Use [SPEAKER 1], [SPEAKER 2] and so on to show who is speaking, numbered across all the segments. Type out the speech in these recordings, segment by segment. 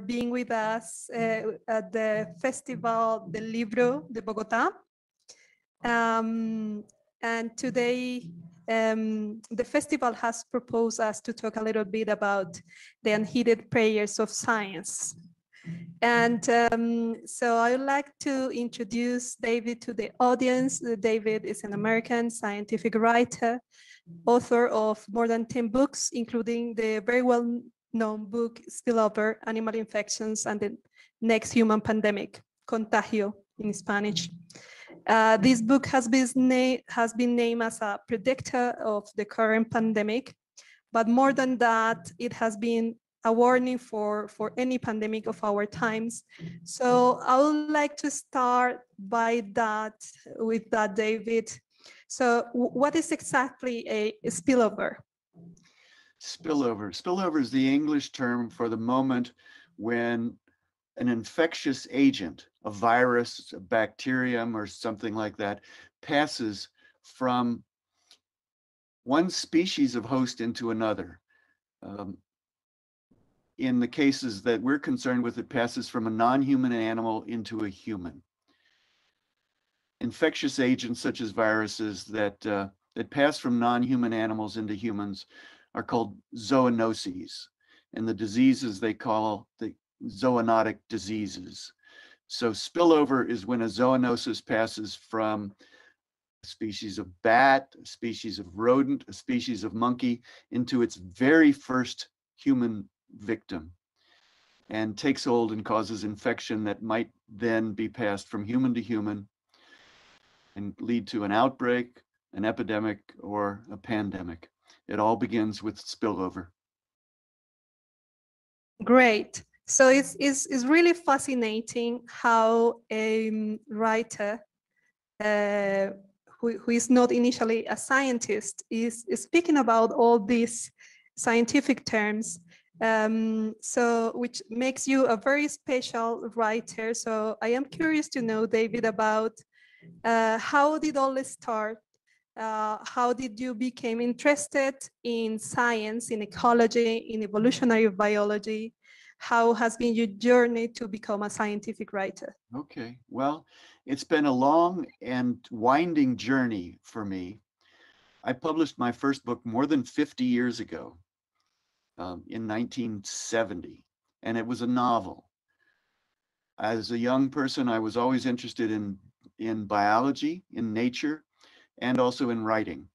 [SPEAKER 1] being with us uh, at the Festival del Libro de Bogota. Um, and today, um, the festival has proposed us to talk a little bit about the unheeded prayers of science. And um, so I would like to introduce David to the audience. David is an American scientific writer, author of more than 10 books, including the very well known book Spillover Animal Infections and the Next Human Pandemic, Contagio in Spanish. Uh, this book has been, has been named as a predictor of the current pandemic, but more than that, it has been a warning for, for any pandemic of our times. So I would like to start by that, with that, David. So what is exactly a, a spillover?
[SPEAKER 2] Spillover. Spillover is the English term for the moment when an infectious agent, a virus, a bacterium, or something like that, passes from one species of host into another. Um, in the cases that we're concerned with, it passes from a non-human animal into a human. Infectious agents such as viruses that uh, that pass from non-human animals into humans are called zoonoses, and the diseases they call the zoonotic diseases. So spillover is when a zoonosis passes from a species of bat, a species of rodent, a species of monkey into its very first human victim and takes hold and causes infection that might then be passed from human to human and lead to an outbreak, an epidemic, or a pandemic. It all begins with spillover.
[SPEAKER 1] Great. So it's, it's, it's really fascinating how a writer uh, who, who is not initially a scientist is, is speaking about all these scientific terms um, so which makes you a very special writer. So I am curious to know, David, about uh, how did all this start? Uh, how did you become interested in science, in ecology, in evolutionary biology? How has been your journey to become a scientific writer?
[SPEAKER 2] Okay, well, it's been a long and winding journey for me. I published my first book more than 50 years ago um, in 1970, and it was a novel. As a young person, I was always interested in, in biology, in nature, and also in writing.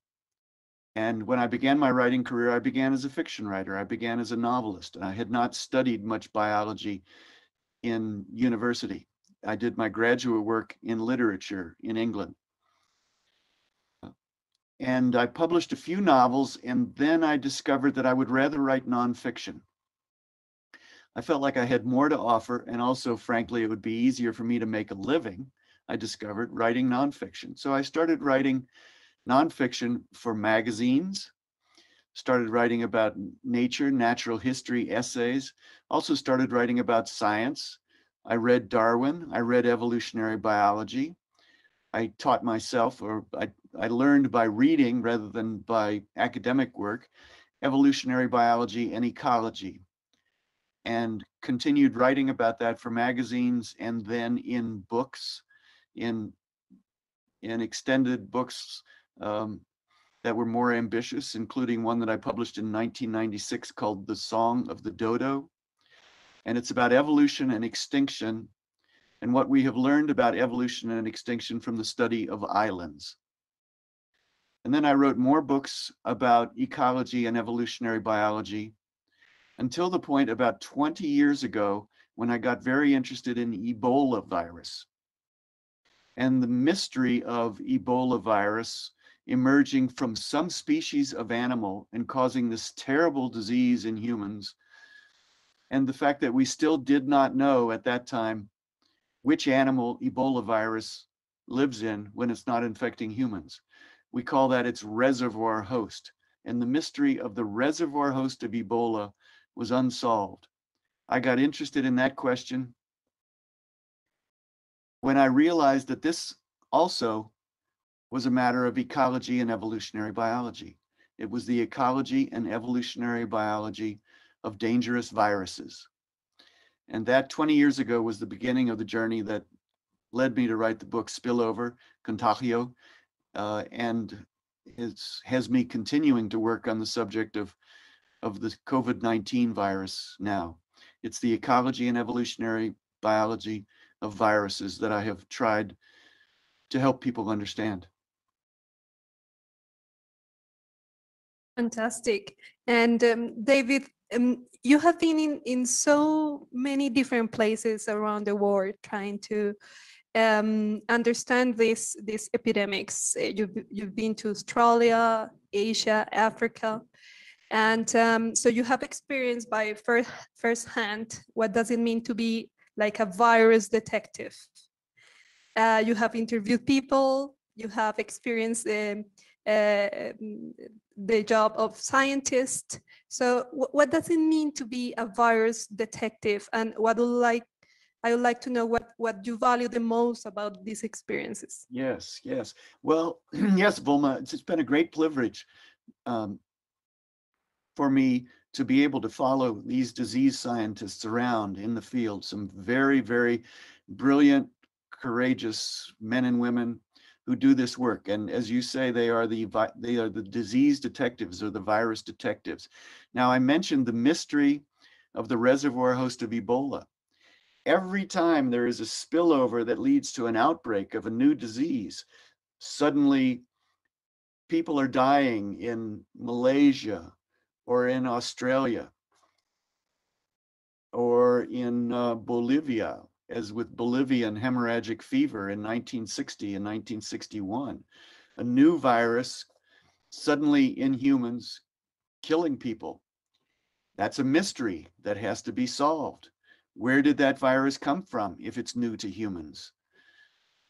[SPEAKER 2] And when I began my writing career, I began as a fiction writer. I began as a novelist. and I had not studied much biology in university. I did my graduate work in literature in England and I published a few novels, and then I discovered that I would rather write nonfiction. I felt like I had more to offer, and also, frankly, it would be easier for me to make a living. I discovered writing nonfiction. So I started writing nonfiction for magazines, started writing about nature, natural history essays, also started writing about science. I read Darwin, I read evolutionary biology. I taught myself, or I I learned by reading rather than by academic work, evolutionary biology and ecology, and continued writing about that for magazines and then in books, in in extended books um, that were more ambitious, including one that I published in 1996 called The Song of the Dodo. And it's about evolution and extinction and what we have learned about evolution and extinction from the study of islands. And then I wrote more books about ecology and evolutionary biology until the point about 20 years ago when I got very interested in Ebola virus and the mystery of Ebola virus emerging from some species of animal and causing this terrible disease in humans. And the fact that we still did not know at that time which animal Ebola virus lives in when it's not infecting humans. We call that its reservoir host. And the mystery of the reservoir host of Ebola was unsolved. I got interested in that question when I realized that this also was a matter of ecology and evolutionary biology. It was the ecology and evolutionary biology of dangerous viruses. And that 20 years ago was the beginning of the journey that led me to write the book Spillover, Contagio, uh, and it's, has me continuing to work on the subject of, of the COVID-19 virus now. It's the ecology and evolutionary biology of viruses that I have tried to help people understand.
[SPEAKER 1] Fantastic. And um, David, um, you have been in, in so many different places around the world trying to um, understand this, these epidemics. Uh, You've, you've been to Australia, Asia, Africa. And um, so you have experienced by first firsthand what does it mean to be like a virus detective. Uh, you have interviewed people, you have experienced um, uh, the job of scientist. So what does it mean to be a virus detective? And what would like, I would like to know what, what you value the most about these experiences.
[SPEAKER 2] Yes, yes. Well, yes, Vilma, it's, it's been a great privilege um, for me to be able to follow these disease scientists around in the field, some very, very brilliant, courageous men and women who do this work. And as you say, they are the they are the disease detectives or the virus detectives. Now, I mentioned the mystery of the reservoir host of Ebola. Every time there is a spillover that leads to an outbreak of a new disease, suddenly people are dying in Malaysia or in Australia or in uh, Bolivia, as with Bolivian hemorrhagic fever in 1960 and 1961. A new virus suddenly in humans killing people. That's a mystery that has to be solved. Where did that virus come from if it's new to humans?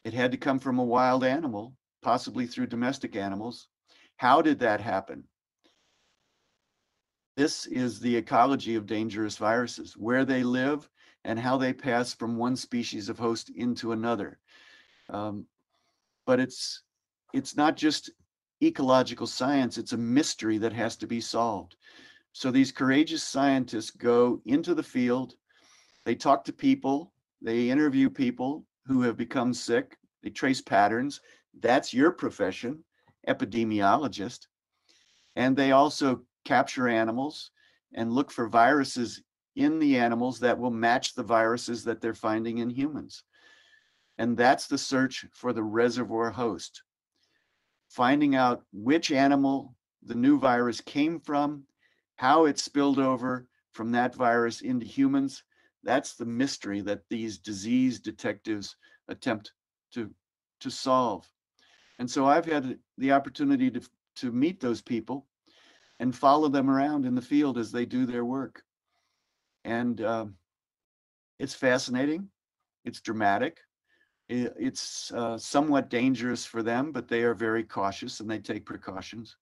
[SPEAKER 2] It had to come from a wild animal, possibly through domestic animals. How did that happen? This is the ecology of dangerous viruses, where they live and how they pass from one species of host into another. Um, but it's it's not just ecological science, it's a mystery that has to be solved. So these courageous scientists go into the field, they talk to people, they interview people who have become sick, they trace patterns. That's your profession, epidemiologist. And they also capture animals and look for viruses in the animals that will match the viruses that they're finding in humans. And that's the search for the reservoir host. Finding out which animal the new virus came from, how it spilled over from that virus into humans. That's the mystery that these disease detectives attempt to, to solve. And so I've had the opportunity to, to meet those people and follow them around in the field as they do their work. And um, it's fascinating, it's dramatic, it's uh, somewhat dangerous for them, but they are very cautious and they take precautions.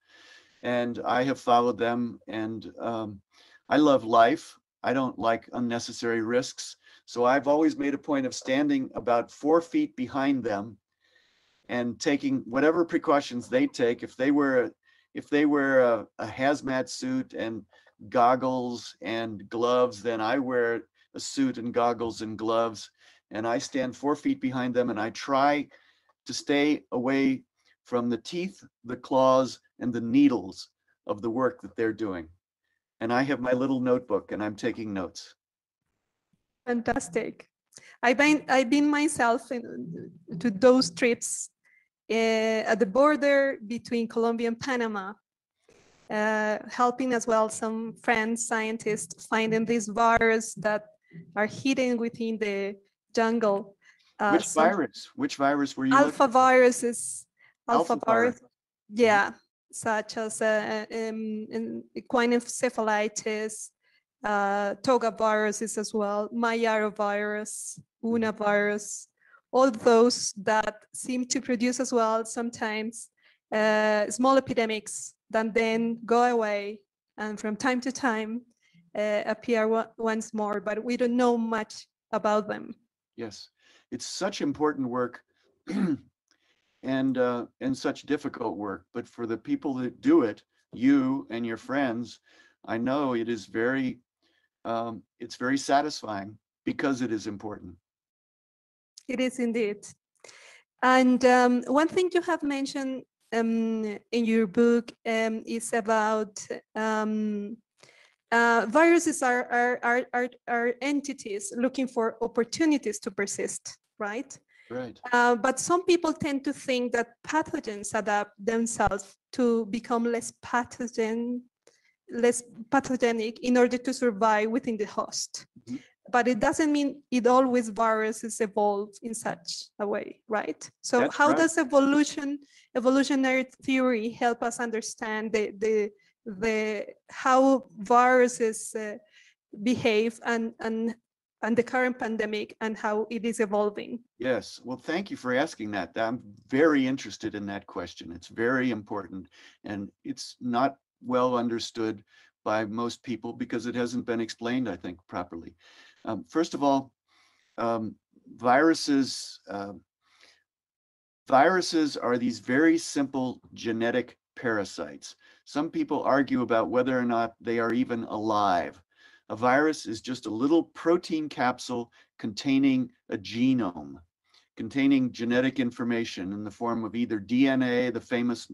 [SPEAKER 2] And I have followed them, and um, I love life. I don't like unnecessary risks. So I've always made a point of standing about four feet behind them and taking whatever precautions they take. If they wear, if they wear a, a hazmat suit and goggles and gloves, then I wear a suit and goggles and gloves. And I stand four feet behind them and I try to stay away from the teeth, the claws, and the needles of the work that they're doing. And I have my little notebook and I'm taking notes.
[SPEAKER 1] Fantastic. I've been, I've been myself in, to those trips at the border between Colombia and Panama, uh, helping as well some friends, scientists, finding these virus that are hidden within the jungle. Uh,
[SPEAKER 2] Which
[SPEAKER 1] some
[SPEAKER 2] virus? Which virus were you?
[SPEAKER 1] Alpha viruses, alpha
[SPEAKER 2] Alpha virus.
[SPEAKER 1] virus, yeah, such as uh, um, in equine encephalitis, uh, toga viruses as well, Mayaro virus, Una virus, all those that seem to produce as well sometimes uh, small epidemics that then go away and from time to time uh, appear once more, but we don't know much about them.
[SPEAKER 2] Yes, it's such important work and uh, and such difficult work. But for the people that do it, you and your friends, I know it is very um, it's very satisfying because it is important.
[SPEAKER 1] It is indeed. And um, one thing you have mentioned um, in your book um, is about um, uh, viruses are, are, are, are, are entities looking for opportunities to persist, right?
[SPEAKER 2] Right.
[SPEAKER 1] Uh, but some people tend to think that pathogens adapt themselves to become less pathogen, less pathogenic in order to survive within the host.
[SPEAKER 2] Mhm.
[SPEAKER 1] But it doesn't mean it always viruses evolve in such a way, right? So
[SPEAKER 2] That's
[SPEAKER 1] how
[SPEAKER 2] right.
[SPEAKER 1] does evolution, evolutionary theory help us understand the the the how viruses uh, behave and and and the current pandemic and how it is evolving?
[SPEAKER 2] Yes. Well, thank you for asking that. I'm very interested in that question. It's very important and it's not well understood by most people because it hasn't been explained, I think, properly. Um, first of all, um, viruses, um, viruses are these very simple genetic parasites. Some people argue about whether or not they are even alive. A virus is just a little protein capsule containing a genome, containing genetic information in the form of either DNA, the famous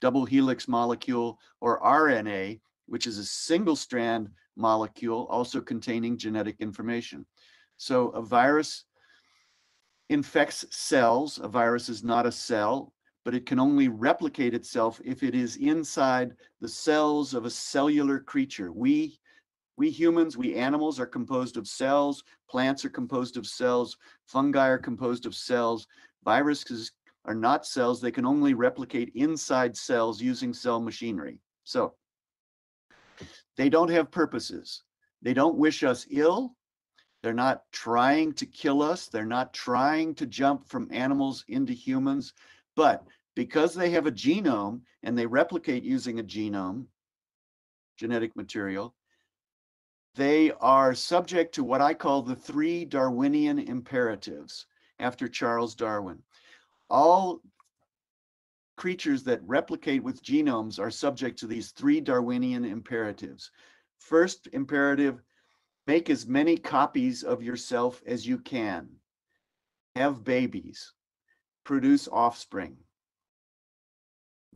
[SPEAKER 2] double helix molecule, or RNA, which is a single strand molecule also containing genetic information. So a virus infects cells. A virus is not a cell, but it can only replicate itself if it is inside the cells of a cellular creature. We we humans, we animals are composed of cells, plants are composed of cells, fungi are composed of cells. Viruses are not cells, they can only replicate inside cells using cell machinery. So they don't have purposes. They don't wish us ill. They're not trying to kill us. They're not trying to jump from animals into humans. But because they have a genome and they replicate using a genome, genetic material, they are subject to what I call the three Darwinian imperatives after Charles Darwin. All creatures that replicate with genomes are subject to these three Darwinian imperatives. First imperative, make as many copies of yourself as you can. Have babies, produce offspring,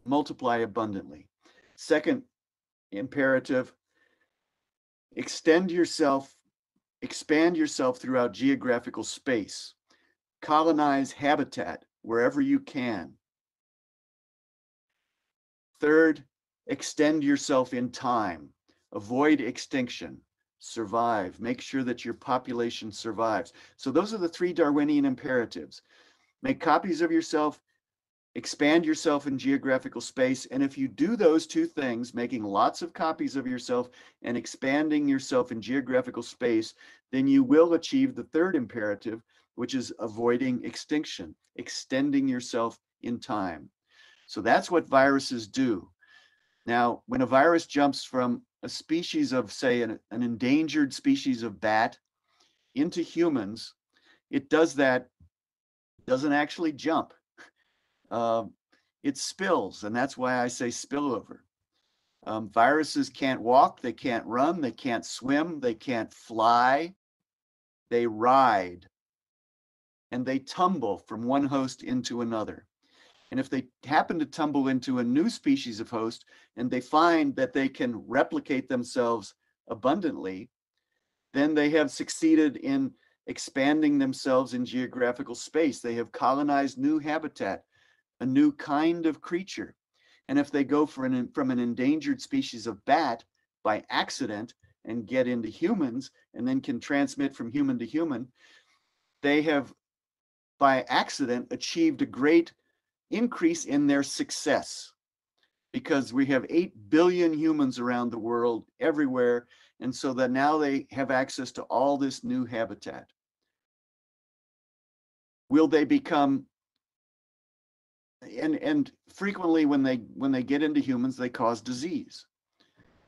[SPEAKER 2] multiply abundantly. Second imperative, extend yourself, expand yourself throughout geographical space, colonize habitat wherever you can. Third, extend yourself in time, avoid extinction, survive, make sure that your population survives. So those are the three Darwinian imperatives. Make copies of yourself, expand yourself in geographical space. And if you do those two things, making lots of copies of yourself and expanding yourself in geographical space, then you will achieve the third imperative, which is avoiding extinction, extending yourself in time. So that's what viruses do. Now, when a virus jumps from a species of, say, an, an endangered species of bat into humans, it does that, doesn't actually jump. Uh, it spills, and that's why I say spillover. Um, viruses can't walk, they can't run, they can't swim, they can't fly, they ride, and they tumble from one host into another. And if they happen to tumble into a new species of host and they find that they can replicate themselves abundantly, then they have succeeded in expanding themselves in geographical space. They have colonized new habitat, a new kind of creature. And if they go an, from an endangered species of bat by accident and get into humans and then can transmit from human to human, they have by accident achieved a great increase in their success because we have 8 billion humans around the world everywhere and so that now they have access to all this new habitat. Will they become and and frequently when they when they get into humans they cause disease.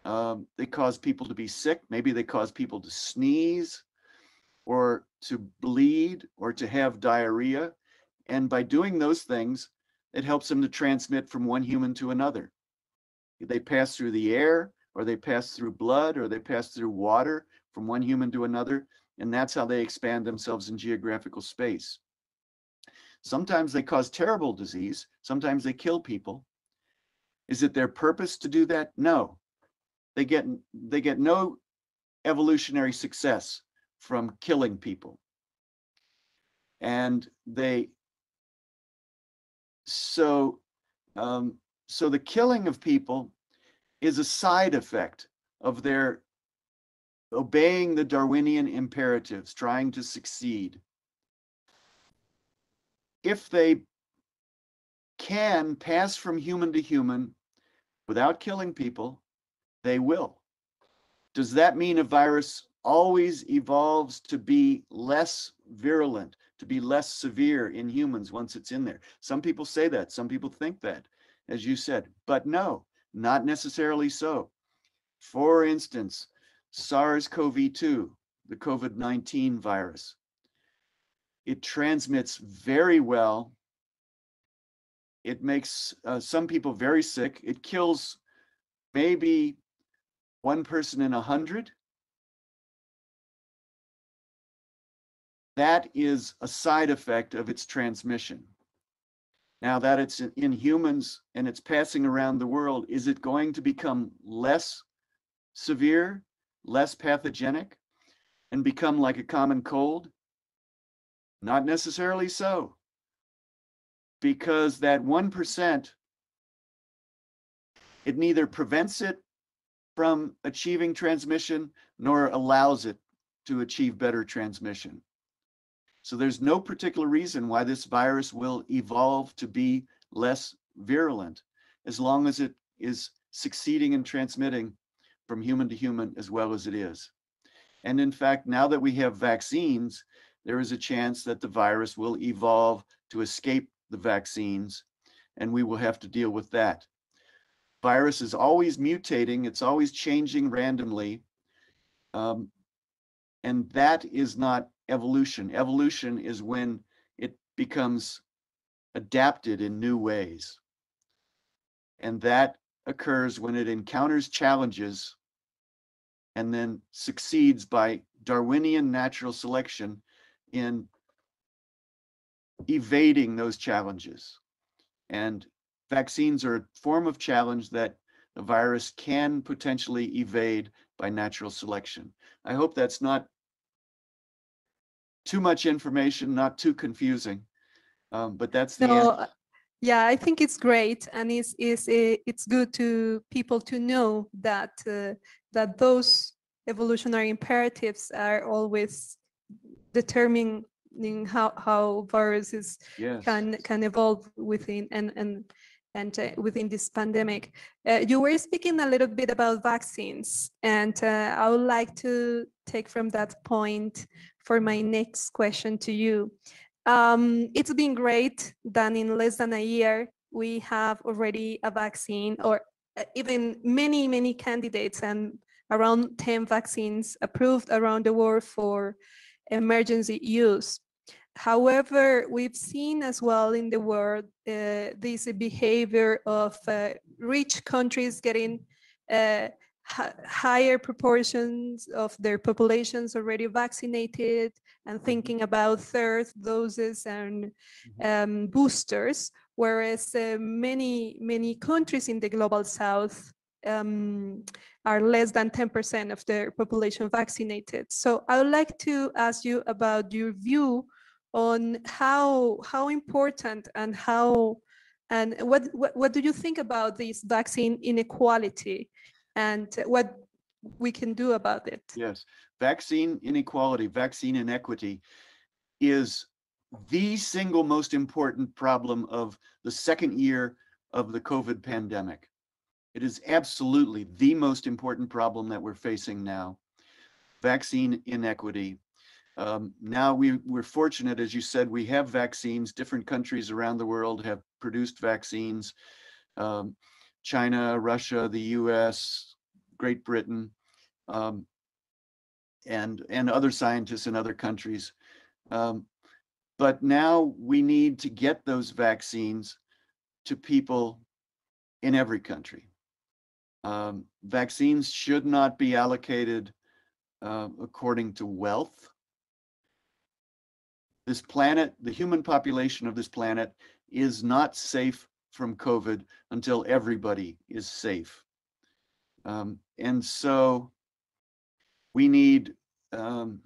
[SPEAKER 2] Um, they cause people to be sick maybe they cause people to sneeze or to bleed or to have diarrhea and by doing those things it helps them to transmit from one human to another. They pass through the air, or they pass through blood, or they pass through water from one human to another. and that's how they expand themselves in geographical space. Sometimes they cause terrible disease, sometimes they kill people. Is it their purpose to do that? No. They get they get no evolutionary success from killing people. And they so um, so the killing of people is a side effect of their obeying the Darwinian imperatives, trying to succeed. If they can pass from human to human without killing people, they will. Does that mean a virus always evolves to be less virulent, to be less severe in humans once it's in there? Some people say that, some people think that, as you said, but no, not necessarily so. For instance, SARS-CoV-2, the COVID-19 virus, it transmits very well. It makes uh, some people very sick. It kills maybe one person in a hundred. That is a side effect of its transmission. Now that it's in humans and it's passing around the world, is it going to become less severe, less pathogenic, and become like a common cold? Not necessarily so. Because that 1%, it neither prevents it from achieving transmission nor allows it to achieve better transmission. So there's no particular reason why this virus will evolve to be less virulent as long as it is succeeding in transmitting from human to human as well as it is. And in fact, now that we have vaccines, there is a chance that the virus will evolve to escape the vaccines, and we will have to deal with that. Virus is always mutating, it's always changing randomly. Um, and that is not evolution. Evolution is when it becomes adapted in new ways. And that occurs when it encounters challenges and then succeeds by Darwinian natural selection in evading those challenges. And vaccines are a form of challenge that the virus can potentially evade by natural selection. I hope that's not too much information, not too confusing. Um, but that's the
[SPEAKER 1] No, uh, yeah, I think it's great, and it's it's it's good to people to know that uh, that those evolutionary imperatives are always determining how how viruses
[SPEAKER 2] Yes.
[SPEAKER 1] can can evolve within and and and uh, within this pandemic. Uh, you were speaking a little bit about vaccines, and uh, I would like to take from that point for my next question to you. Um, it's been great that in less than a year we have already a vaccine, or uh, even many many candidates and around 10 vaccines approved around the world for emergency use. However, we've seen as well in the world uh, this behavior of uh, rich countries getting uh, higher proportions of their populations already vaccinated and thinking about third doses and um, boosters, whereas uh, many, many countries in the global south um, are less than 10% of their population vaccinated. So I would like to ask you about your view on how how important and how and what what, what do you think about this vaccine inequality and what we can do about it?
[SPEAKER 2] Yes, vaccine inequality, vaccine inequity is the single most important problem of the second year of the COVID pandemic. It is absolutely the most important problem that we're facing now. Vaccine inequity. Um, now we, we're fortunate, as you said, we have vaccines. Different countries around the world have produced vaccines. Um, China, Russia, the US, Great Britain, um, and, and other scientists in other countries. Um, but now we need to get those vaccines to people in every country. Um, vaccines should not be allocated uh, according to wealth. this planet, the human population of this planet is not safe from COVID until everybody is safe. Um, and so we need um,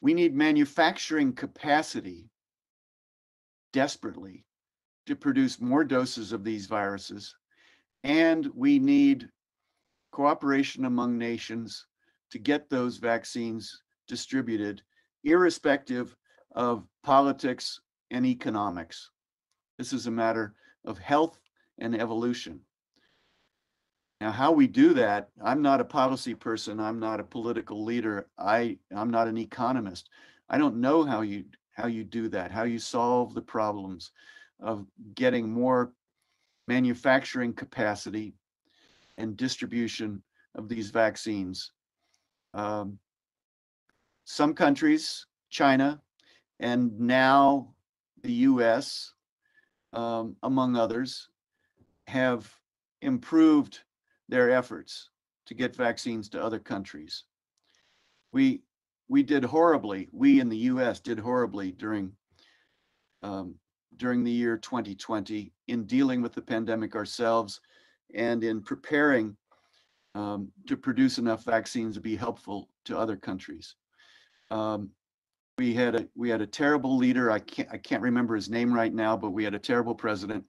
[SPEAKER 2] we need manufacturing capacity desperately to produce more doses of these viruses. And we need cooperation among nations to get those vaccines distributed, irrespective of politics and economics. This is a matter of health and evolution. Now, how we do that, I'm not a policy person, I'm not a political leader, I, I'm not an economist. I don't know how you how you do that, how you solve the problems of getting more manufacturing capacity and distribution of these vaccines. Um, some countries, China, and now the US, um, among others, have improved their efforts to get vaccines to other countries. We we did horribly. We in the U.S. did horribly during um, during the year 2020 in dealing with the pandemic ourselves and in preparing um, to produce enough vaccines to be helpful to other countries. Um, we had a we had a terrible leader. I can't I can't remember his name right now, but we had a terrible president.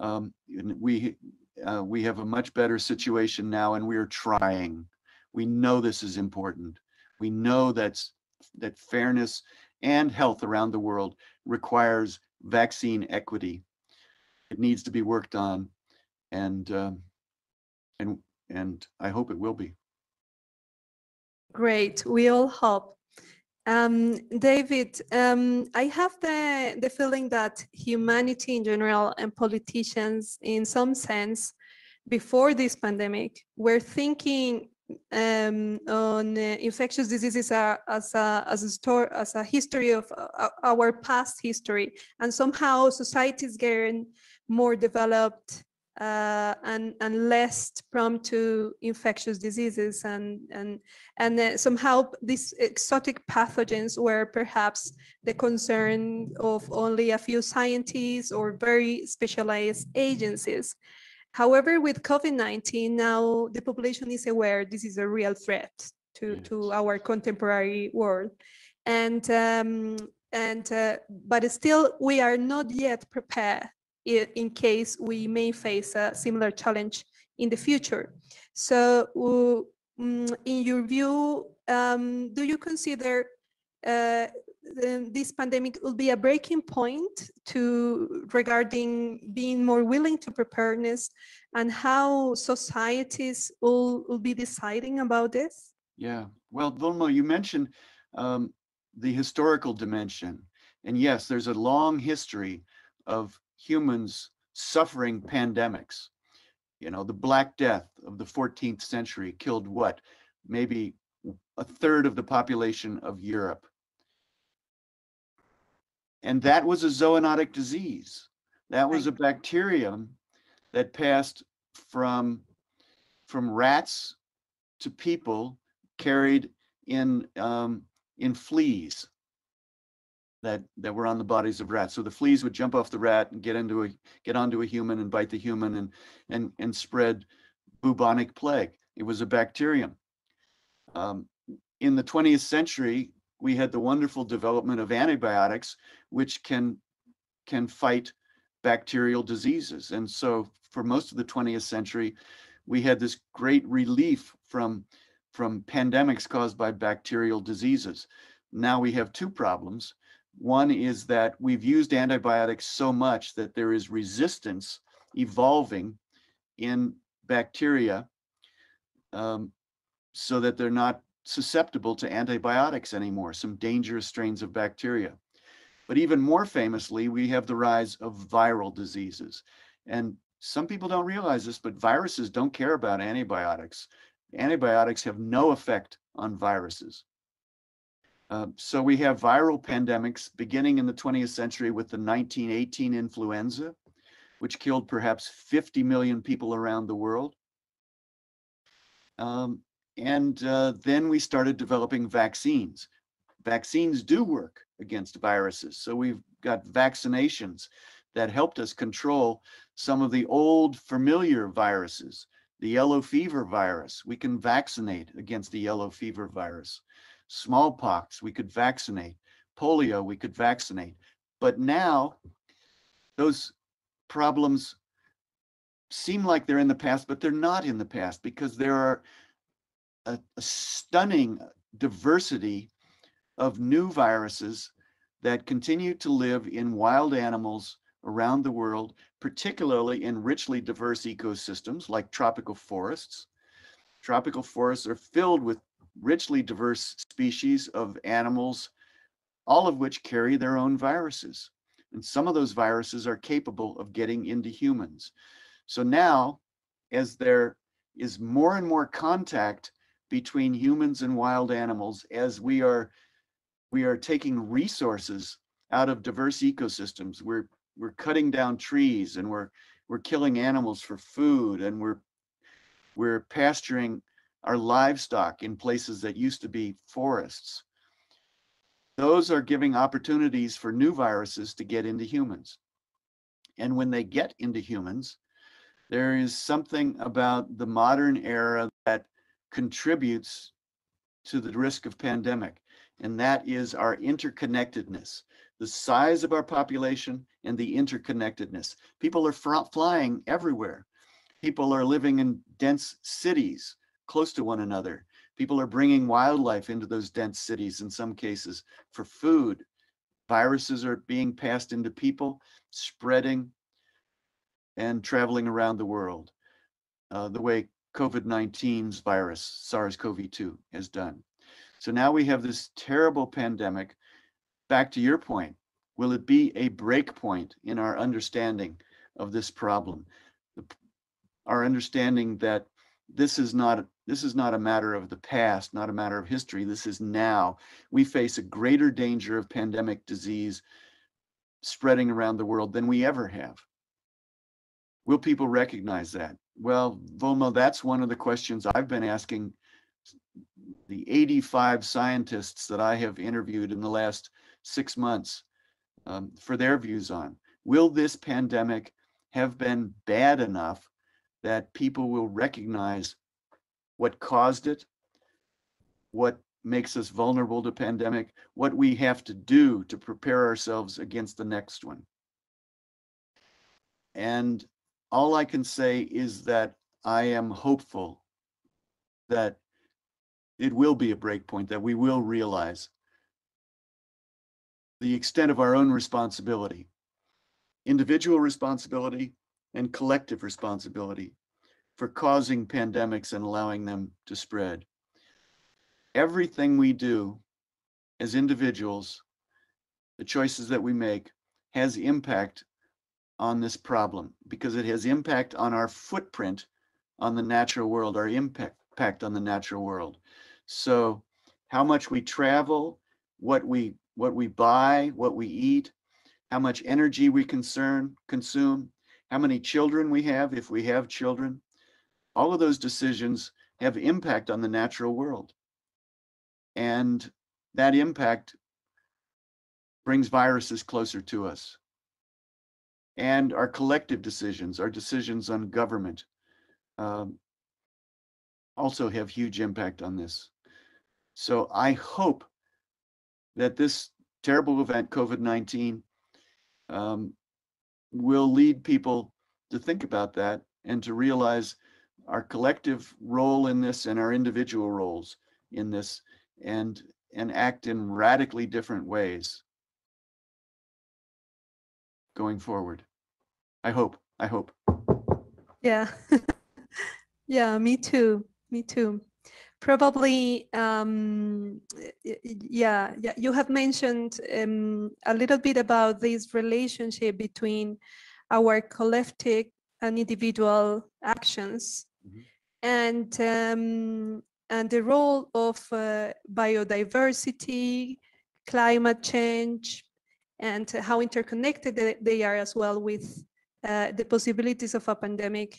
[SPEAKER 2] Um, we uh, we have a much better situation now, and we are trying. We know this is important. We know that's that fairness and health around the world requires vaccine equity. It needs to be worked on, and um, and and I hope it will be.
[SPEAKER 1] Great. We all hope. Um, David, um, I have the, the feeling that humanity in general and politicians, in some sense, before this pandemic, were thinking um, on uh, infectious diseases are, as a as a story as a history of uh, our past history, and somehow societies getting more developed uh, and and less prone to infectious diseases and and and uh, somehow these exotic pathogens were perhaps the concern of only a few scientists or very specialized agencies. However, with COVID-19, now the population is aware this is a real threat to, to our contemporary world. And, um, and uh, but still, we are not yet prepared in case we may face a similar challenge in the future. So uh, in your view, um, do you consider uh, this pandemic will be a breaking point to regarding being more willing to preparedness and how societies will, will be deciding about this?
[SPEAKER 2] Yeah, well, Vilma, you mentioned um, the historical dimension. And yes, there's a long history of humans suffering pandemics. You know, the Black Death of the 14th century killed what? Maybe a third of the population of Europe. And that was a zoonotic disease. That was a bacterium that passed from, from rats to people carried in, um, in fleas that that were on the bodies of rats. So the fleas would jump off the rat and get into a get onto a human and bite the human and and and spread bubonic plague. It was a bacterium. Um, in the 20th century, we had the wonderful development of antibiotics, which can can fight bacterial diseases. And so for most of the 20th century, we had this great relief from from pandemics caused by bacterial diseases. Now we have two problems. One is that we've used antibiotics so much that there is resistance evolving in bacteria um, so that they're not susceptible to antibiotics anymore, some dangerous strains of bacteria. But even more famously, we have the rise of viral diseases. And some people don't realize this, but viruses don't care about antibiotics. Antibiotics have no effect on viruses. Uh, so we have viral pandemics beginning in the 20th century with the 1918 influenza, which killed perhaps 50 million people around the world. Um, and uh, then we started developing vaccines. Vaccines do work against viruses. So we've got vaccinations that helped us control some of the old familiar viruses. The yellow fever virus, we can vaccinate against the yellow fever virus. Smallpox, we could vaccinate. Polio, we could vaccinate. But now those problems seem like they're in the past, but they're not in the past because there are a, a stunning diversity of new viruses that continue to live in wild animals around the world, particularly in richly diverse ecosystems like tropical forests. Tropical forests are filled with richly diverse species of animals, all of which carry their own viruses. And some of those viruses are capable of getting into humans. So now, as there is more and more contact between humans and wild animals, as we are we are taking resources out of diverse ecosystems. We're we're cutting down trees and we're we're killing animals for food and we're we're pasturing our livestock in places that used to be forests. Those are giving opportunities for new viruses to get into humans. And when they get into humans, there is something about the modern era that contributes to the risk of pandemic, and that is our interconnectedness, the size of our population and the interconnectedness. People are flying everywhere. People are living in dense cities close to one another. People are bringing wildlife into those dense cities in some cases for food. Viruses are being passed into people, spreading and traveling around the world, uh, the way COVID 19's virus, SARS CoV 2, has done. So now we have this terrible pandemic. Back to your point, will it be a break point in our understanding of this problem? Our understanding that this is not this is not a matter of the past, not a matter of history. This is now. We face a greater danger of pandemic disease spreading around the world than we ever have. Will people recognize that? Well, Vilma, that's one of the questions I've been asking the 85 scientists that I have interviewed in the last six months um, for their views on. Will this pandemic have been bad enough that people will recognize what caused it, what makes us vulnerable to pandemic, what we have to do to prepare ourselves against the next one. And all I can say is that I am hopeful that it will be a breakpoint, that we will realize the extent of our own responsibility, individual responsibility and collective responsibility for causing pandemics and allowing them to spread. Everything we do as individuals, the choices that we make, has impact on this problem because it has impact on our footprint on the natural world, our impact, on the natural world. So how much we travel, what we what we buy, what we eat, how much energy we concern, consume, how many children we have if we have children. All of those decisions have impact on the natural world. And that impact brings viruses closer to us and our collective decisions, our decisions on government, um, also have huge impact on this. So I hope that this terrible event, COVID-19, um, will lead people to think about that and to realize our collective role in this and our individual roles in this and and act in radically different ways going forward. I hope. I hope.
[SPEAKER 1] Yeah. yeah, me too. Me too. Probably, um, yeah, yeah. You have mentioned um, a little bit about this relationship between our collective and individual actions. And um, and the role of uh, biodiversity, climate change, and how interconnected they are as well with uh, the possibilities of a pandemic.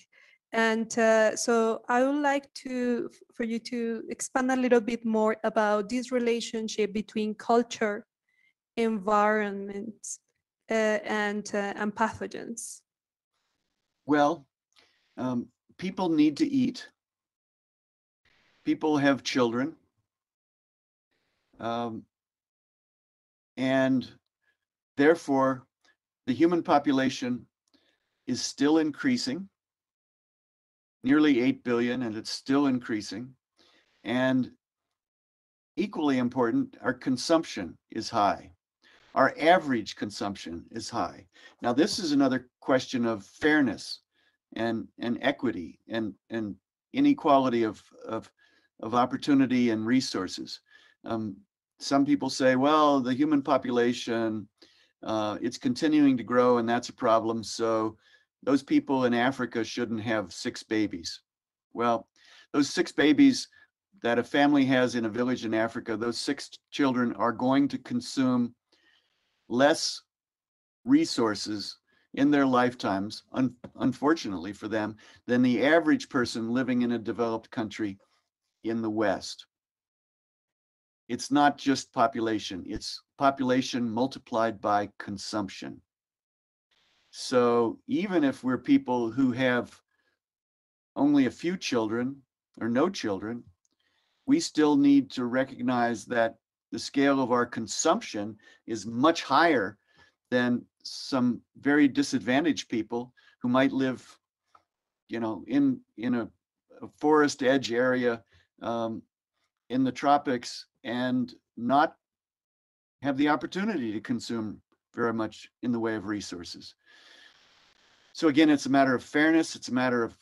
[SPEAKER 1] And uh, so I would like to for you to expand a little bit more about this relationship between culture environments uh, and uh, and pathogens?
[SPEAKER 2] Well, um, people need to eat. People have children. Um, and therefore, the human population is still increasing, nearly 8 billion, and it's still increasing. And equally important, our consumption is high. Our average consumption is high. Now, this is another question of fairness and, and equity and, and inequality of, of, of opportunity and resources. Um, some people say, well, the human population, uh, it's continuing to grow and that's a problem. So those people in Africa shouldn't have six babies. Well, those six babies that a family has in a village in Africa, those six children are going to consume less resources in their lifetimes, un- unfortunately for them, than the average person living in a developed country in the West. It's not just population, it's population multiplied by consumption. So even if we're people who have only a few children or no children, we still need to recognize that the scale of our consumption is much higher than some very disadvantaged people who might live, you know, in in a, a forest edge area um, in the tropics and not have the opportunity to consume very much in the way of resources. So again, it's a matter of fairness, it's a matter of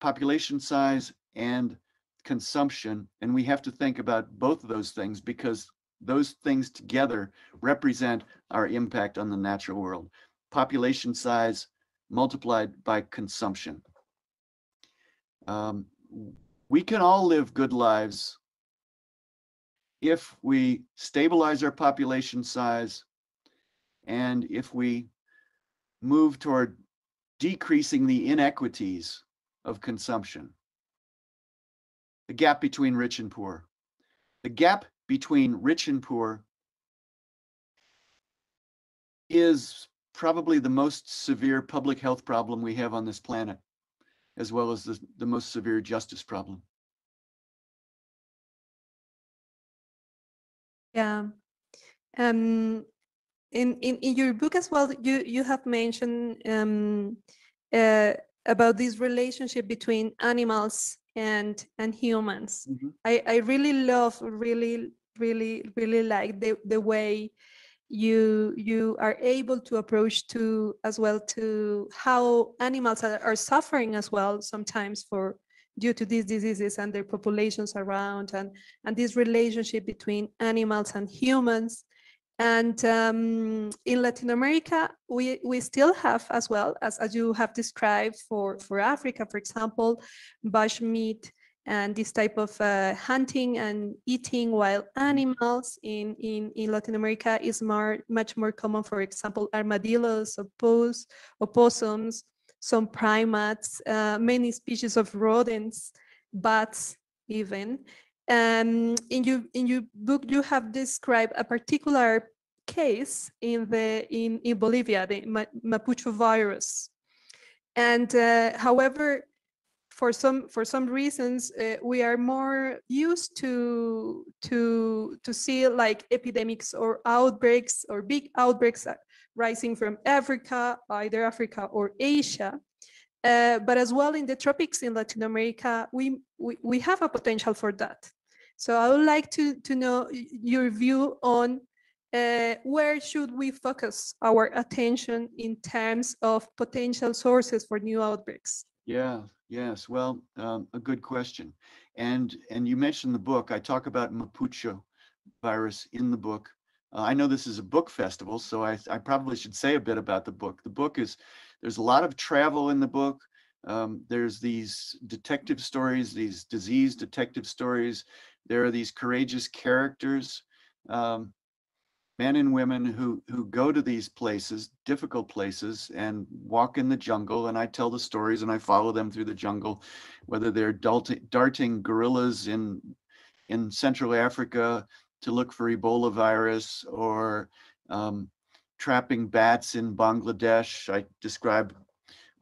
[SPEAKER 2] population size and consumption. And we have to think about both of those things because those things together represent our impact on the natural world. Population size multiplied by consumption. Um, we can all live good lives if we stabilize our population size and if we move toward decreasing the inequities of consumption the gap between rich and poor. The gap between rich and poor is probably the most severe public health problem we have on this planet, as well as the, the most severe justice problem.
[SPEAKER 1] Yeah. Um, in, in, in your book as well, you, you have mentioned um, uh, about this relationship between animals and and humans.
[SPEAKER 2] Mhm.
[SPEAKER 1] I, I really love, really, really, really like the, the way you you are able to approach to as well to how animals are, are suffering as well sometimes for due to these diseases and their populations around and and this relationship between animals and humans and um, in Latin America, we, we still have as well, as, as you have described for, for Africa, for example, bush meat and this type of uh, hunting and eating wild animals in, in, in Latin America is more, much more common, for example, armadillos, oppos, opossums, some primates, uh, many species of rodents, bats even. Um, in your in your book, you have described a particular case in the in, in Bolivia, the Ma Mapuche virus. And uh, however, for some for some reasons, uh, we are more used to to to see like epidemics or outbreaks or big outbreaks rising from Africa, either Africa or Asia. Uh, but as well in the tropics in Latin America, we, we, we have a potential for that. So I would like to, to know your view on uh, where should we focus our attention in terms of potential sources for new outbreaks?
[SPEAKER 2] Yeah, yes. Well, um, a good question. And and you mentioned the book. I talk about Mapuche virus in the book. Uh, I know this is a book festival, so I, I probably should say a bit about the book. The book is there's a lot of travel in the book. Um, there's these detective stories, these disease detective stories. There are these courageous characters, um, men and women who who go to these places, difficult places, and walk in the jungle. And I tell the stories and I follow them through the jungle, whether they're darting, gorillas in in Central Africa to look for Ebola virus, or um, trapping bats in Bangladesh. I describe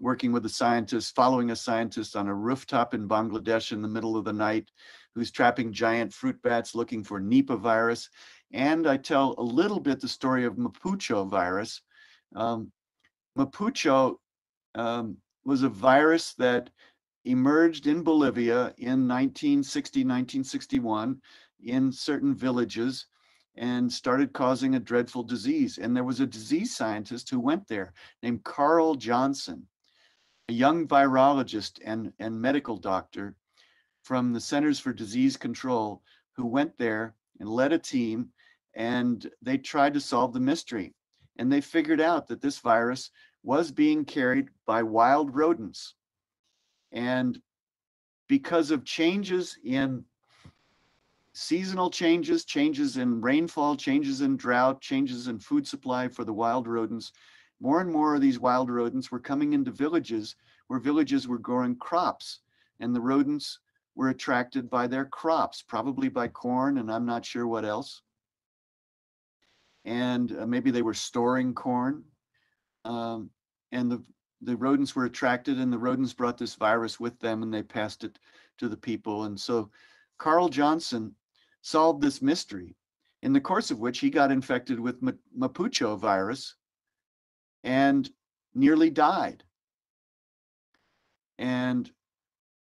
[SPEAKER 2] working with a scientist, following a scientist on a rooftop in Bangladesh in the middle of the night who's trapping giant fruit bats looking for Nipah virus. And I tell a little bit the story of Mapucho virus. Um, Mapucho um, was a virus that emerged in Bolivia in 1960, 1961 in certain villages and started causing a dreadful disease. And there was a disease scientist who went there named Carl Johnson, a young virologist and, and medical doctor from the Centers for Disease Control who went there and led a team and they tried to solve the mystery. And they figured out that this virus was being carried by wild rodents. And because of changes in seasonal changes, changes in rainfall, changes in drought, changes in food supply for the wild rodents, more and more of these wild rodents were coming into villages where villages were growing crops and the rodents were attracted by their crops, probably by corn and I'm not sure what else. And uh, maybe they were storing corn. Um, and the, the rodents were attracted and the rodents brought this virus with them and they passed it to the people. And so Carl Johnson solved this mystery in the course of which he got infected with Mapucho virus and nearly died. And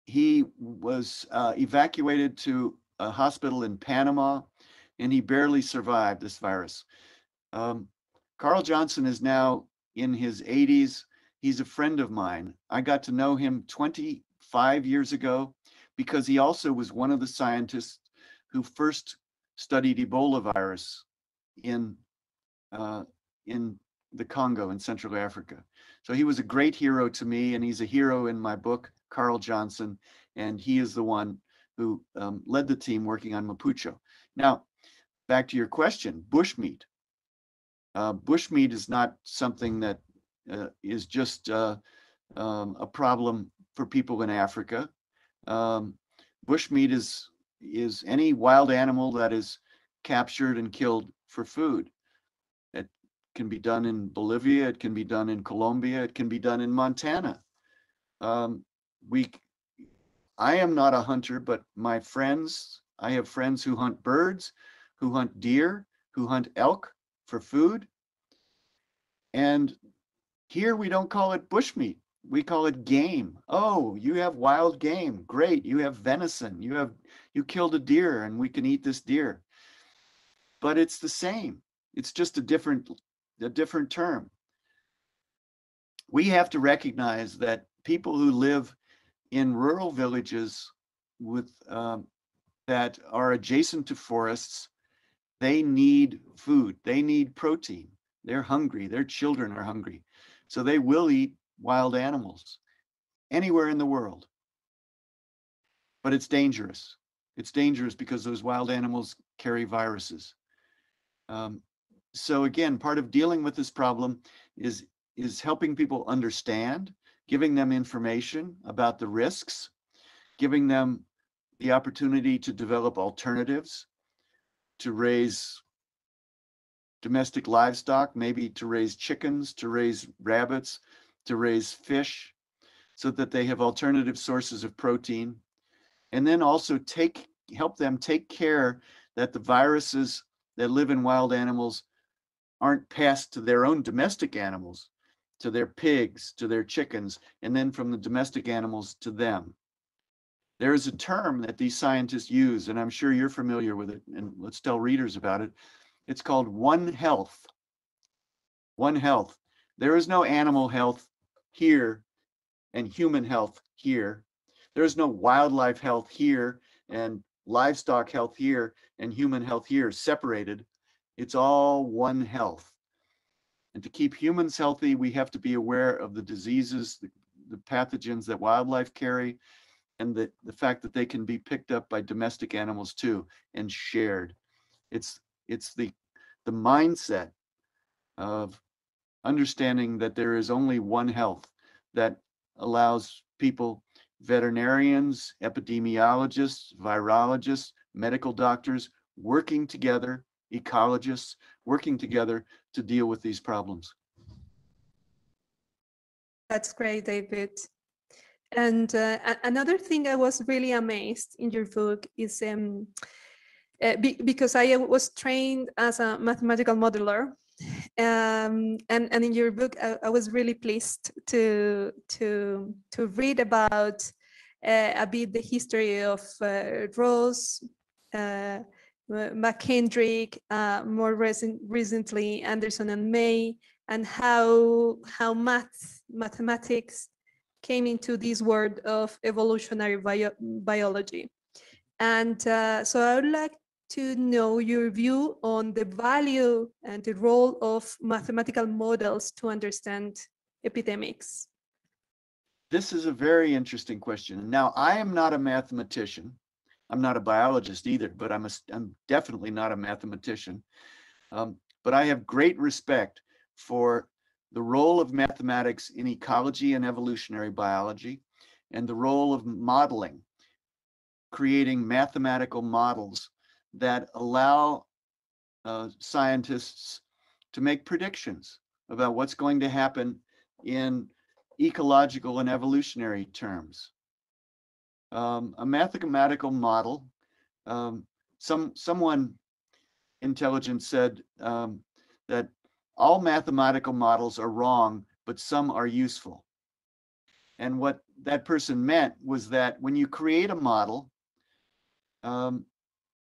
[SPEAKER 2] he was uh, evacuated to a hospital in Panama, and he barely survived this virus. Um, Carl Johnson is now in his 80s. He's a friend of mine. I got to know him 25 years ago because he also was one of the scientists who first studied Ebola virus in uh, in the Congo in Central Africa. So he was a great hero to me, and he's a hero in my book. Carl Johnson, and he is the one who um, led the team working on Mapucho. Now, back to your question, bushmeat. Uh, bushmeat is not something that uh, is just uh, um, a problem for people in Africa. Um, bushmeat is is any wild animal that is captured and killed for food. It can be done in Bolivia. It can be done in Colombia. It can be done in Montana. Um, we I am not a hunter, but my friends, I have friends who hunt birds, who hunt deer, who hunt elk for food. And here we don't call it bushmeat. We call it game. Oh, you have wild game. Great. You have venison. You have you killed a deer and we can eat this deer. But it's the same. It's just a different a different term. We have to recognize that people who live in rural villages with um, that are adjacent to forests, they need food. They need protein. They're hungry. Their children are hungry. So they will eat wild animals anywhere in the world. But it's dangerous. It's dangerous because those wild animals carry viruses. Um, so again, part of dealing with this problem is is helping people understand giving them information about the risks, giving them the opportunity to develop alternatives, to raise domestic livestock, maybe to raise chickens, to raise rabbits, to raise fish, so that they have alternative sources of protein. And then also take help them take care that the viruses that live in wild animals aren't passed to their own domestic animals, to their pigs, to their chickens, and then from the domestic animals to them. There is a term that these scientists use, and I'm sure you're familiar with it, and let's tell readers about it. It's called One Health. One Health. There is no animal health here and human health here. There is no wildlife health here and livestock health here and human health here separated. It's all one health. And to keep humans healthy, we have to be aware of the diseases, the, the pathogens that wildlife carry, and the, the fact that they can be picked up by domestic animals too and shared. It's it's the the mindset of understanding that there is only one health that allows people, veterinarians, epidemiologists, virologists, medical doctors working together ecologists working together to deal with these problems.
[SPEAKER 1] That's great, David. And uh, another thing I was really amazed in your book is um, uh, be because I was trained as a mathematical modeler. Um, and, and in your book, I, I, was really pleased to, to, to read about uh, a bit the history of uh, Ross, uh, McKendrick, uh, more recent, recently Anderson and May, and how how math mathematics came into this world of evolutionary bio biology. And uh, so I would like to know your view on the value and the role of mathematical models to understand epidemics.
[SPEAKER 2] This is a very interesting question. Now, I am not a mathematician. I'm not a biologist either, but I'm, a, I'm definitely not a mathematician. Um, but I have great respect for the role of mathematics in ecology and evolutionary biology and the role of modeling, creating mathematical models that allow uh, scientists to make predictions about what's going to happen in ecological and evolutionary terms. Um, a mathematical model, um, some someone intelligent said um, that all mathematical models are wrong, but some are useful. And what that person meant was that when you create a model, um,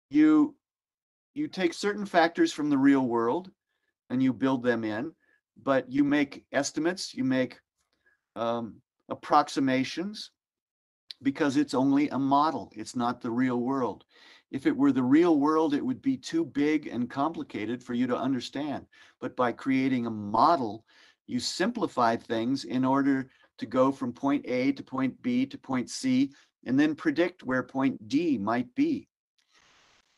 [SPEAKER 2] you you take certain factors from the real world and you build them in, but you make estimates, you make um, approximations because it's only a model. It's not the real world. If it were the real world, it would be too big and complicated for you to understand. But by creating a model, you simplify things in order to go from point A to point B to point C and then predict where point D might be.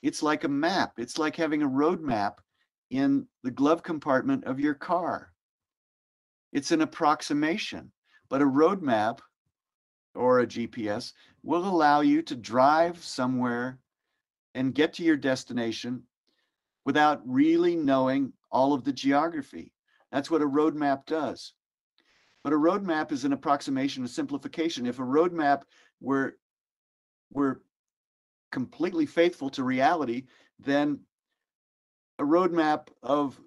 [SPEAKER 2] It's like a map. It's like having a road map in the glove compartment of your car. It's an approximation, but a road map or a GPS will allow you to drive somewhere and get to your destination without really knowing all of the geography. That's what a roadmap does. But a roadmap is an approximation, a simplification. If a roadmap were, were completely faithful to reality, then a roadmap of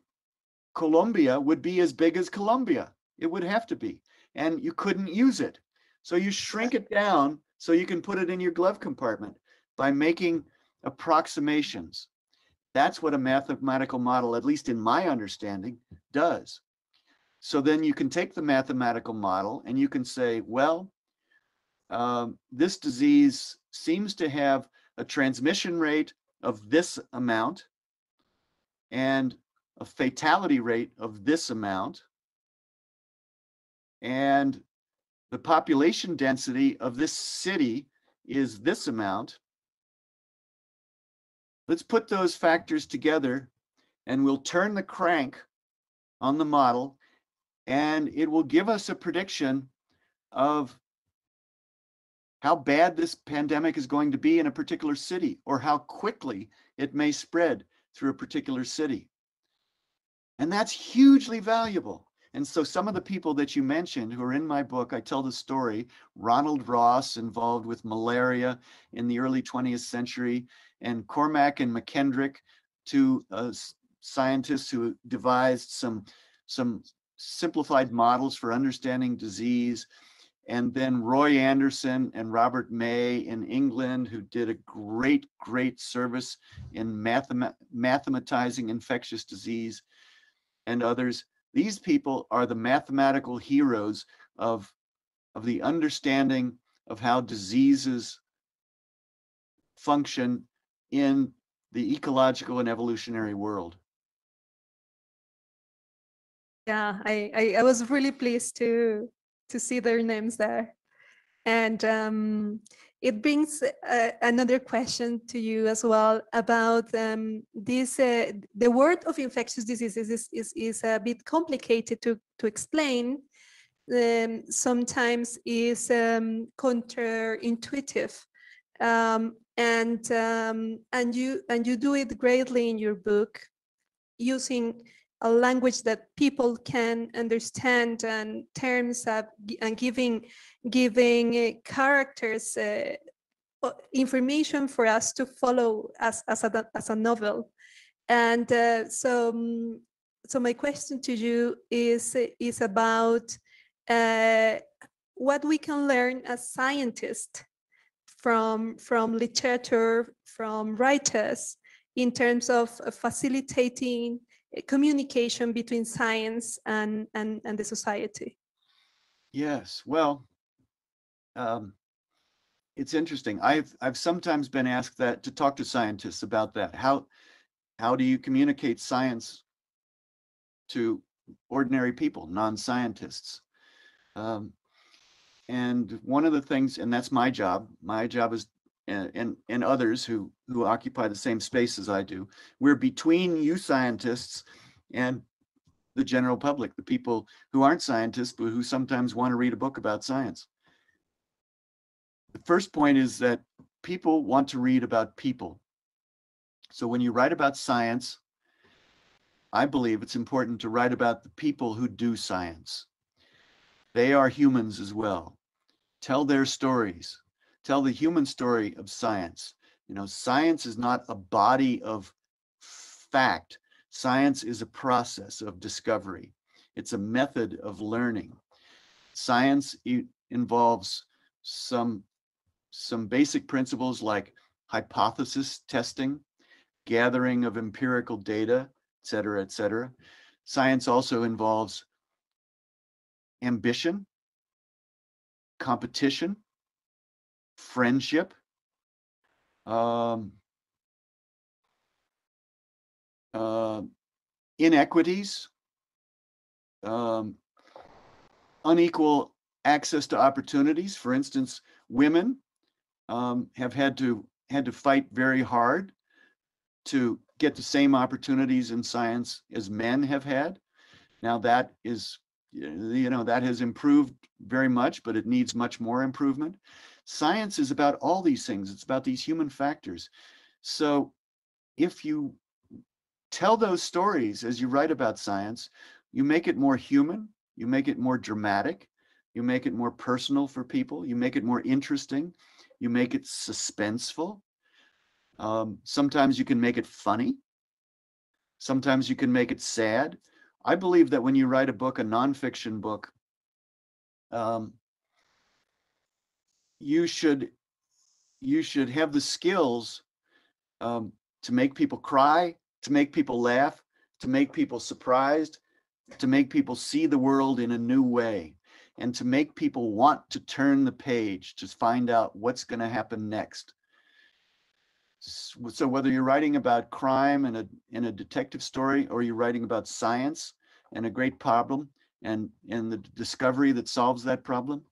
[SPEAKER 2] Colombia would be as big as Colombia. It would have to be. And you couldn't use it. So you shrink it down so you can put it in your glove compartment by making approximations. That's what a mathematical model, at least in my understanding, does. So then you can take the mathematical model and you can say, well, um, this disease seems to have a transmission rate of this amount and a fatality rate of this amount. And the population density of this city is this amount. Let's put those factors together and we'll turn the crank on the model and it will give us a prediction of how bad this pandemic is going to be in a particular city or how quickly it may spread through a particular city. And that's hugely valuable. And so some of the people that you mentioned who are in my book, I tell the story, Ronald Ross involved with malaria in the early 20th century, and Kermack and McKendrick, two uh, scientists who devised some, some simplified models for understanding disease. And then Roy Anderson and Robert May in England, who did a great, great service in mathemat mathematizing infectious disease and others. These people are the mathematical heroes of, of the understanding of how diseases function in the ecological and evolutionary world.
[SPEAKER 1] Yeah, I, I, I was really pleased to to see their names there. And um, it brings uh, another question to you as well about um, this. Uh, the word of infectious diseases is, is, is a bit complicated to, to explain. Um, sometimes is um, counterintuitive. Um, and um, and you and you do it greatly in your book using a language that people can understand and terms of, and giving giving uh, characters uh, information for us to follow as as a, as a novel. And uh, so um, so my question to you is is about uh, what we can learn as scientists from from literature from writers in terms of facilitating communication between science and, and, and the society?
[SPEAKER 2] Yes, well, um, it's interesting. I've I've sometimes been asked that to talk to scientists about that. How how do you communicate science to ordinary people, non-scientists? Um, and one of the things, and that's my job. My job is and, and, and others who, who occupy the same space as I do. We're between you scientists and the general public, the people who aren't scientists, but who sometimes want to read a book about science. The first point is that people want to read about people. So when you write about science, I believe it's important to write about the people who do science. They are humans as well. Tell their stories tell the human story of science. You know, science is not a body of fact. Science is a process of discovery. It's a method of learning. Science involves some, some basic principles like hypothesis testing, gathering of empirical data, et cetera, et cetera. Science also involves ambition, competition, friendship, um, uh, inequities, um, unequal access to opportunities. For instance, women um, have had to had to fight very hard to get the same opportunities in science as men have had. Now that is, you know, that has improved very much, but it needs much more improvement. Science is about all these things. It's about these human factors. So if you tell those stories as you write about science, you make it more human, you make it more dramatic, you make it more personal for people, you make it more interesting, you make it suspenseful. Um, sometimes you can make it funny. Sometimes you can make it sad. I believe that when you write a book, a nonfiction book, um, you should you should have the skills um, to make people cry, to make people laugh, to make people surprised, to make people see the world in a new way, and to make people want to turn the page to find out what's going to happen next. So whether you're writing about crime in a in a detective story or you're writing about science and a great problem and and the discovery that solves that problem,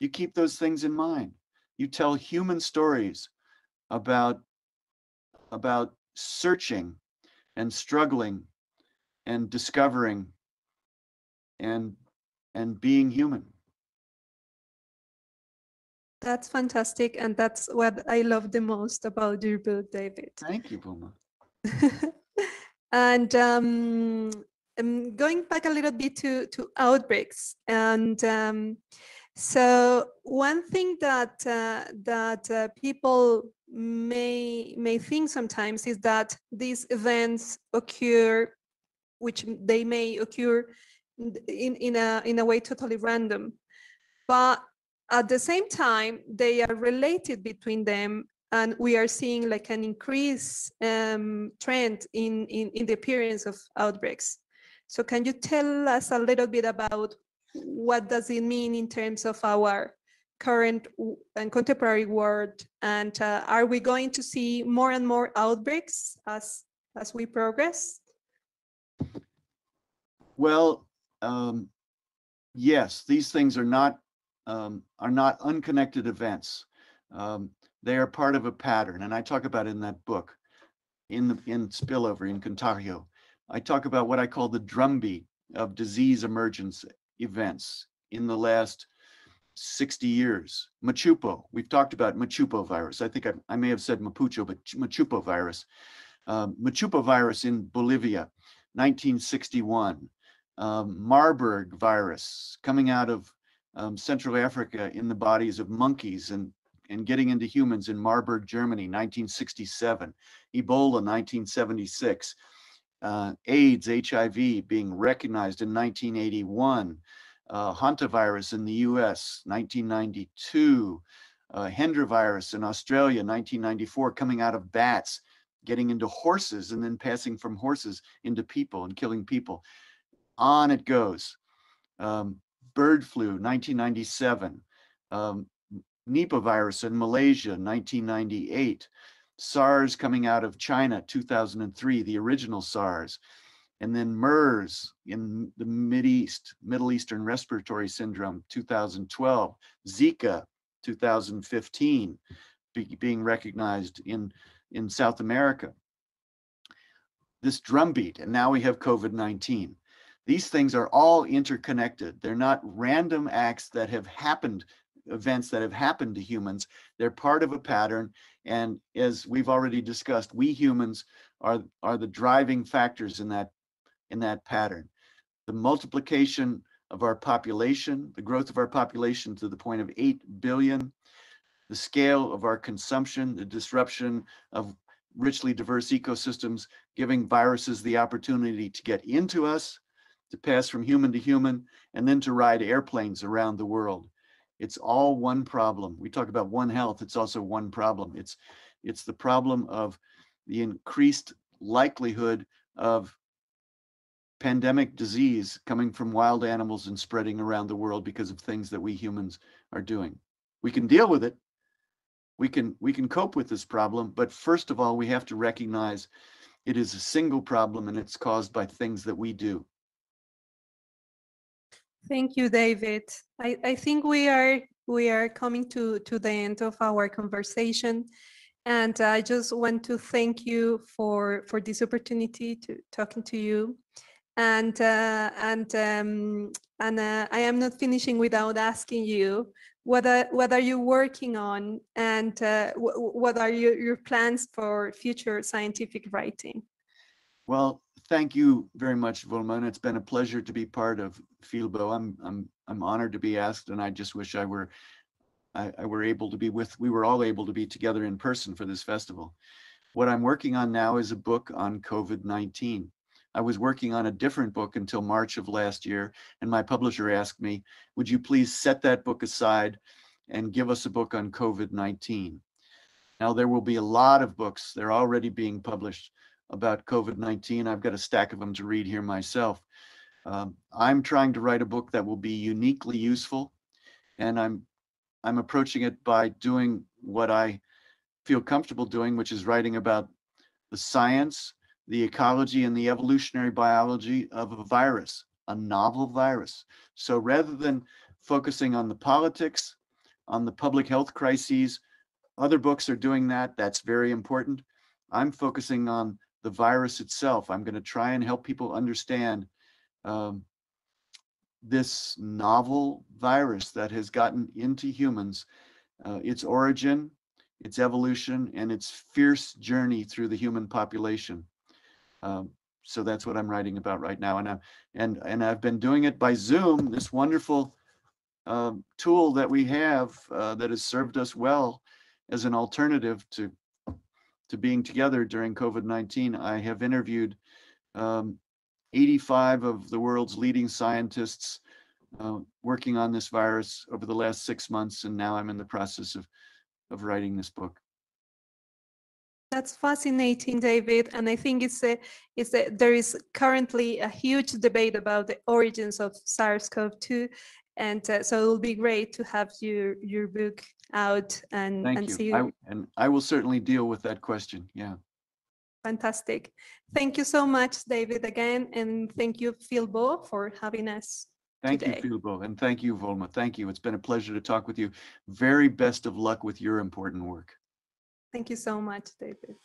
[SPEAKER 2] you keep those things in mind. You tell human stories about, about searching and struggling and discovering and and being human.
[SPEAKER 1] That's fantastic. And that's what I love the most about your book, David.
[SPEAKER 2] Thank you, Puma.
[SPEAKER 1] and um, going back a little bit to, to outbreaks and um, so one thing that uh, that uh, people may may think sometimes is that these events occur, which they may occur in in a in a way totally random, but at the same time they are related between them and we are seeing like an increase um, trend in, in, in the appearance of outbreaks. So can you tell us a little bit about what does it mean in terms of our current and contemporary world? And uh, are we going to see more and more outbreaks as, as we progress?
[SPEAKER 2] Well, um, yes, these things are not um, are not unconnected events. Um, they are part of a pattern, and I talk about in that book, in the in spillover in Contagio. I talk about what I call the drumbeat of disease emergence events in the last 60 years. Machupo, we've talked about Machupo virus. I think I, I may have said Mapucho, but Machupo virus. Um, Machupo virus in Bolivia, 1961. Um, Marburg virus coming out of um, Central Africa in the bodies of monkeys and, and getting into humans in Marburg, Germany, 1967. Ebola, 1976. Uh, AIDS, HIV being recognized in 1981 uh, hantavirus in the US, 1992, uh, Hendra virus in Australia, 1994, coming out of bats, getting into horses and then passing from horses into people and killing people. On it goes. Um, bird flu, 1997. Um, Nipah virus in Malaysia, 1998. SARS coming out of China, 2003, the original SARS and then MERS in the East, Middle Eastern Respiratory Syndrome, 2012, Zika, 2015, be, being recognized in, in South America. This drumbeat, and now we have COVID-19. These things are all interconnected. They're not random acts that have happened, events that have happened to humans. They're part of a pattern. And as we've already discussed, we humans are, are the driving factors in that in that pattern. The multiplication of our population, the growth of our population to the point of 8 billion, the scale of our consumption, the disruption of richly diverse ecosystems, giving viruses the opportunity to get into us, to pass from human to human, and then to ride airplanes around the world. It's all one problem. We talk about one health, it's also one problem. It's, it's the problem of the increased likelihood of pandemic disease coming from wild animals and spreading around the world because of things that we humans are doing. We can deal with it. We can we can cope with this problem, but first of all, we have to recognize it is a single problem and it's caused by things that we do.
[SPEAKER 1] Thank you, David. I, I think we are we are coming to, to the end of our conversation. And I just want to thank you for, for this opportunity to talking to you and uh, and um, and uh, I am not finishing without asking you what are, what are you working on and uh, what are your, your plans for future scientific writing?
[SPEAKER 2] Well, thank you very much, Volma. It's been a pleasure to be part of Filbo. I'm I'm I'm honored to be asked, and I just wish I were I, I were able to be with. We were all able to be together in person for this festival. What I'm working on now is a book on COVID-19. I was working on a different book until March of last year, and my publisher asked me, would you please set that book aside and give us a book on COVID-19? Now, there will be a lot of books, they're already being published about COVID-19. I've got a stack of them to read here myself. Um, I'm trying to write a book that will be uniquely useful, and I'm I'm approaching it by doing what I feel comfortable doing, which is writing about the science the ecology and the evolutionary biology of a virus, a novel virus. So rather than focusing on the politics, on the public health crises, other books are doing that. That's very important. I'm focusing on the virus itself. I'm going to try and help people understand um, this novel virus that has gotten into humans, uh, its origin, its evolution, and its fierce journey through the human population. Um, so that's what I'm writing about right now. And, I'm and, and I've been doing it by Zoom, this wonderful uh, tool that we have uh, that has served us well as an alternative to, to being together during COVID-19. I have interviewed um, 85 of the world's leading scientists uh, working on this virus over the last six months, and now I'm in the process of, of writing this book.
[SPEAKER 1] That's fascinating, David. And I think it's a, it's a, there is currently a huge debate about the origins of SARS-CoV-2. And uh, so it will be great to have your, your book out and,
[SPEAKER 2] Thank
[SPEAKER 1] and
[SPEAKER 2] you.
[SPEAKER 1] see.
[SPEAKER 2] I, and I will certainly deal with that question. Yeah.
[SPEAKER 1] Fantastic. Thank you so much, David, again. And thank you, Filbo, for having us.
[SPEAKER 2] Thank
[SPEAKER 1] today.
[SPEAKER 2] you, Filbo. And thank you, Volma. Thank you. It's been a pleasure to talk with you. Very best of luck with your important work.
[SPEAKER 1] Thank you so much, David.